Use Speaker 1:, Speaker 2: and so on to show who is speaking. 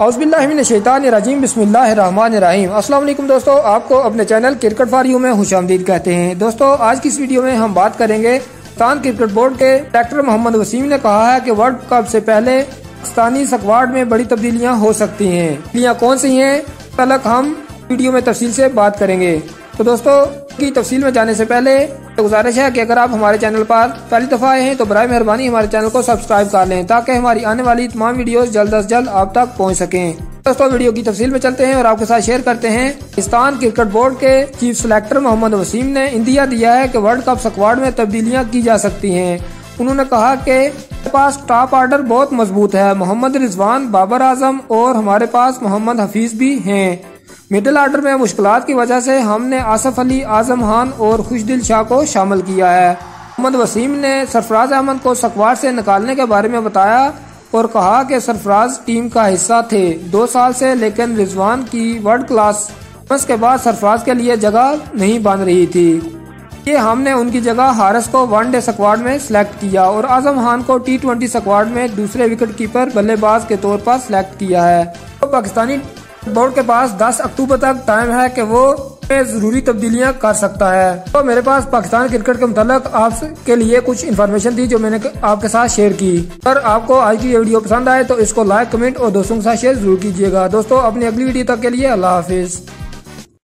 Speaker 1: अज़बिल्लाशैतानरजीम बसमीम अल्लाम दोस्तों, आपको अपने चैनल क्रिकेट फॉर यू में खुश आमदीद कहते हैं। दोस्तों, आज की इस वीडियो में हम बात करेंगे पाकिस्तान क्रिकेट बोर्ड के डायरेक्टर मोहम्मद वसीम ने कहा है कि वर्ल्ड कप से पहले पाकिस्तानी स्क्वाड में बड़ी तब्दीलियाँ हो सकती हैं। तब्दीलियाँ कौन सी हैं? तलक हम वीडियो में तफसील से बात करेंगे। तो दोस्तों, की तफसील में जाने से पहले तो गुजारिश है कि अगर आप हमारे चैनल पर पहली दफ़ा आए हैं तो बर मेहरबानी हमारे चैनल को सब्सक्राइब कर लें, ताकि हमारी आने वाली तमाम वीडियो जल्द अज जल्द आप तक पहुँच सके। दोस्तों, वीडियो की तफसील में चलते हैं और आपके साथ शेयर करते हैं। पाकिस्तान क्रिकेट बोर्ड के चीफ सिलेक्टर मोहम्मद वसीम ने इंदिया दिया है कि वर्ल्ड कप स्क्वाड में तब्दीलियाँ की जा सकती हैं। उन्होंने कहा कि पास टॉप ऑर्डर बहुत मज़बूत है। मोहम्मद रिजवान, बाबर आज़म और हमारे पास मोहम्मद हफीज भी हैं। मिडिल ऑर्डर में मुश्किल की वजह से हमने आसफ अली आज़म खान और खुशदिल शाह को शामिल किया है। मोहम्मद वसीम ने सरफराज अहमद को सकवार से निकालने के बारे में बताया और कहा कि सरफराज टीम का हिस्सा थे दो साल से, लेकिन रिजवान की वर्ल्ड क्लास के बाद सरफराज के लिए जगह नहीं बन रही थी। ये हमने उनकी जगह हारस को वनडे स्क्वाड में सिलेक्ट किया और आज़म खान को टी ट्वेंटी स्क्वाड में दूसरे विकेट कीपर बल्लेबाज के तौर पर सिलेक्ट किया है। तो पाकिस्तानी बोर्ड के पास 10 अक्टूबर तक टाइम है कि वो ज़रूरी तब्दीलियाँ कर सकता है। तो मेरे पास पाकिस्तान क्रिकेट के मुतालिक आपके लिए कुछ इन्फॉर्मेशन थी जो मैंने आपके साथ शेयर की। अगर आपको आज की वीडियो पसंद आए तो इसको लाइक कमेंट और दोस्तों के साथ शेयर ज़रूर कीजिएगा। दोस्तों, अपनी अगली वीडियो तक के लिए अल्लाह हाफिज।